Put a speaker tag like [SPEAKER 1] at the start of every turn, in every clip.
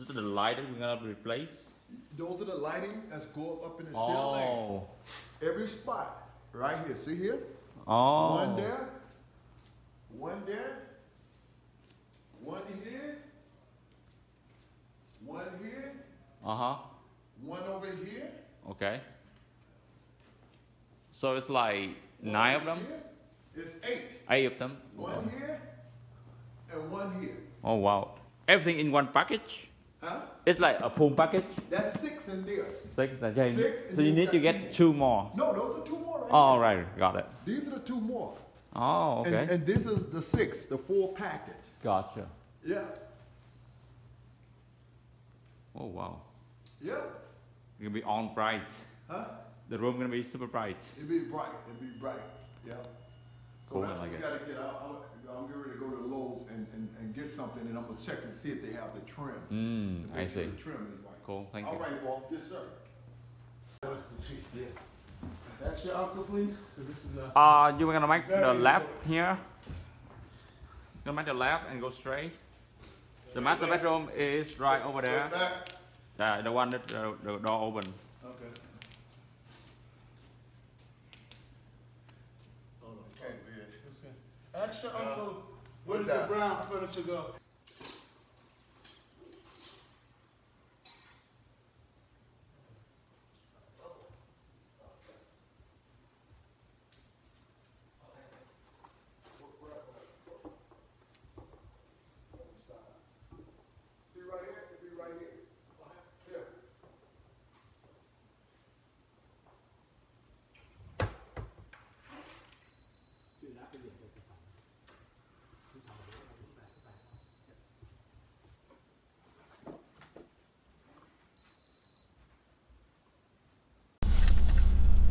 [SPEAKER 1] Is it the lighting we're gonna replace?
[SPEAKER 2] Those are the lighting that's go up in the ceiling.
[SPEAKER 1] Oh.
[SPEAKER 2] Every spot, right here. See here?
[SPEAKER 1] Oh.
[SPEAKER 2] One there, one there, one here, one here,
[SPEAKER 1] Uh huh.
[SPEAKER 2] one over here.
[SPEAKER 1] Okay. So it's like
[SPEAKER 2] one
[SPEAKER 1] nine of them,
[SPEAKER 2] Here. It's eight.
[SPEAKER 1] eight of them.
[SPEAKER 2] One here and one here.
[SPEAKER 1] Oh wow. Everything in one package.
[SPEAKER 2] Huh?
[SPEAKER 1] It's like a full package.
[SPEAKER 2] That's six in there.
[SPEAKER 1] Six. okay.
[SPEAKER 2] Six,
[SPEAKER 1] So you need to
[SPEAKER 2] two
[SPEAKER 1] get two more.
[SPEAKER 2] No, those are two more right
[SPEAKER 1] Oh right, got it.
[SPEAKER 2] These are the two more.
[SPEAKER 1] Oh okay.
[SPEAKER 2] And, and this is the six, the full package.
[SPEAKER 1] Gotcha.
[SPEAKER 2] Yeah.
[SPEAKER 1] Oh wow.
[SPEAKER 2] Yeah.
[SPEAKER 1] It's gonna be on bright.
[SPEAKER 2] Huh?
[SPEAKER 1] The room gonna be super bright.
[SPEAKER 2] It'd be bright. It'd be bright. Yeah. So
[SPEAKER 1] Cool, I
[SPEAKER 2] that's
[SPEAKER 1] like
[SPEAKER 2] what we
[SPEAKER 1] it.
[SPEAKER 2] gotta get out. I'm, I'm getting ready to go to Lowe's and, and, and get something and I'm gonna check and see if they have the trim.
[SPEAKER 1] Mm, I see.
[SPEAKER 2] The trim is right.
[SPEAKER 1] Cool, thank
[SPEAKER 2] All
[SPEAKER 1] you.
[SPEAKER 2] right, boss. Yes, sir. Yeah. That's your uncle, please. this uh,
[SPEAKER 1] Uh, you were gonna make the
[SPEAKER 2] Very
[SPEAKER 1] left here. Gonna make the left and go straight. The master bedroom is right over there. Yeah, the one that the, the door open.
[SPEAKER 2] Okay. Can't be it.
[SPEAKER 3] Ask your uncle, where did the brown furniture go?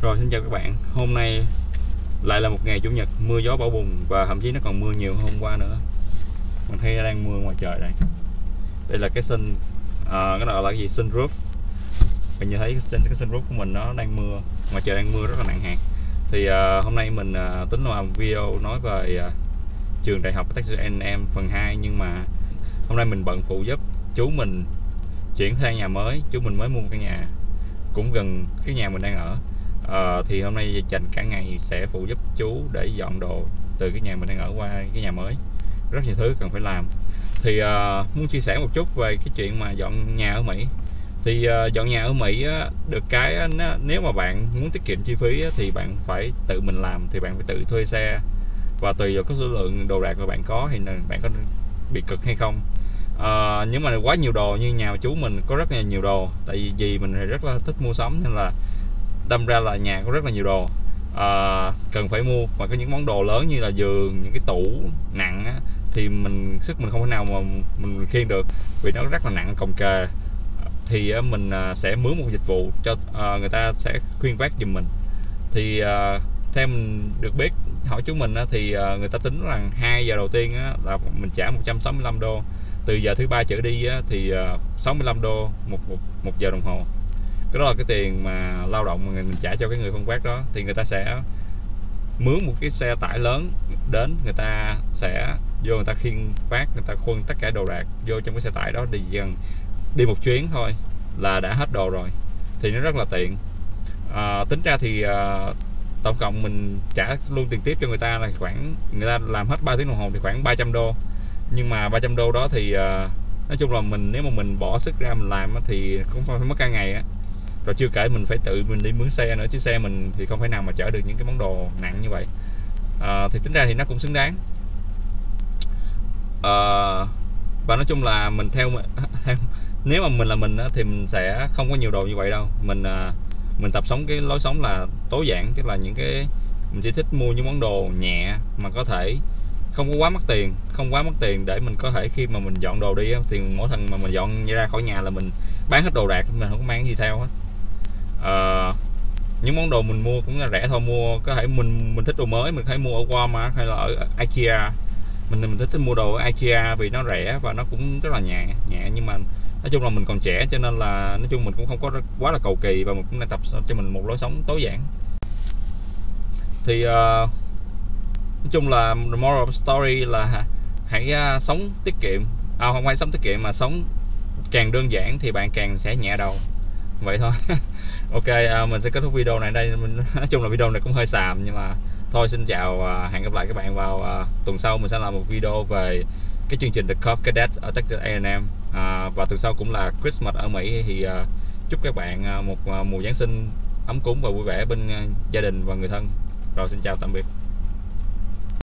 [SPEAKER 1] Rồi xin chào các bạn. Hôm nay lại là một ngày chủ nhật mưa gió bão bùng và thậm chí nó còn mưa nhiều hơn hôm qua nữa. Mình thấy nó đang mưa ngoài trời đây. Đây là cái sun à, cái đó là cái gì? Sunroof. Mình như thấy cái, trên cái sunroof của mình nó đang mưa, ngoài trời đang mưa rất là nặng hạt. Thì à, hôm nay mình à, tính làm video nói về à, trường đại học Texas A&M phần 2 nhưng mà hôm nay mình bận phụ giúp chú mình chuyển sang nhà mới, chú mình mới mua một cái nhà cũng gần cái nhà mình đang ở à, thì hôm nay dành cả ngày sẽ phụ giúp chú để dọn đồ từ cái nhà mình đang ở qua cái nhà mới. Rất nhiều thứ cần phải làm. Thì à, muốn chia sẻ một chút về cái chuyện mà dọn nhà ở Mỹ. Thì à, dọn nhà ở Mỹ á, được cái á, nếu mà bạn muốn tiết kiệm chi phí á, thì bạn phải tự mình làm thì bạn phải tự thuê xe. Và tùy vào cái số lượng đồ đạc mà bạn có thì bạn có bị cực hay không. À, nhưng mà quá nhiều đồ như nhà chú mình có rất là nhiều đồ. Tại vì mình rất là thích mua sắm nên là đâm ra là nhà có rất là nhiều đồ. À, cần phải mua. Và có những món đồ lớn như là giường những cái tủ nặng á, thì mình sức mình không thể nào mà mình khiêng được vì nó rất là nặng cồng kề. Thì á, mình à, sẽ mướn một dịch vụ cho à, người ta sẽ khuyên vác giùm mình. Thì à, theo mình được biết hỏi chú mình á, thì à, người ta tính rằng 2 giờ đầu tiên á, là mình trả 165 đô. Từ giờ thứ ba trở đi á, thì à, 65 đô một, một một giờ đồng hồ cái đó là cái tiền mà lao động mà mình trả cho cái người phân phát đó thì người ta sẽ mướn một cái xe tải lớn đến người ta sẽ vô người ta khiêng phát người ta khuân tất cả đồ đạc vô trong cái xe tải đó đi gần đi một chuyến thôi là đã hết đồ rồi. Thì nó rất là tiện. À, tính ra thì à, tổng cộng mình trả luôn tiền tiếp cho người ta là khoảng người ta làm hết 3 tiếng đồng hồ thì khoảng 300 đô. Nhưng mà 300 đô đó thì à, nói chung là mình nếu mà mình bỏ sức ra mình làm thì cũng phải mất cả ngày á rồi chưa kể mình phải tự mình đi mướn xe nữa chứ xe mình thì không thể nào mà chở được những cái món đồ nặng như vậy. À, thì tính ra thì nó cũng xứng đáng. À, và nói chung là mình theo, nếu mà mình là mình thì mình sẽ không có nhiều đồ như vậy đâu. Mình à, mình tập sống cái lối sống là tối giản tức là những cái mình chỉ thích mua những món đồ nhẹ mà có thể không có quá mất tiền không quá mất tiền để mình có thể khi mà mình dọn đồ đi thì mỗi thằng mà mình dọn ra khỏi nhà là mình bán hết đồ đạc mình không có mang gì theo hết. Ờ, những món đồ mình mua cũng là rẻ thôi. Mua có thể mình mình thích đồ mới mình có thể mua ở Walmart hay là ở IKEA. Mình mình thích, thích mua đồ ở IKEA vì nó rẻ và nó cũng rất là nhẹ nhẹ. Nhưng mà nói chung là mình còn trẻ cho nên là nói chung mình cũng không có quá là cầu kỳ và mình cũng đang tập cho mình một lối sống tối giản. Thì uh, nói chung là the moral of the story là hãy uh, sống tiết kiệm. À, không phải sống tiết kiệm mà sống càng đơn giản thì bạn càng sẽ nhẹ đầu vậy thôi. Ok à, mình sẽ kết thúc video này đây. Mình nói chung là video này cũng hơi xàm nhưng mà thôi xin chào à, hẹn gặp lại các bạn vào à, tuần sau. Mình sẽ làm một video về cái chương trình The Cop Cadet ở Texas A&M à, và tuần sau cũng là Christmas ở Mỹ. Thì à, chúc các bạn à, một à, mùa Giáng sinh ấm cúng và vui vẻ bên à, gia đình và người thân. Rồi xin chào tạm biệt.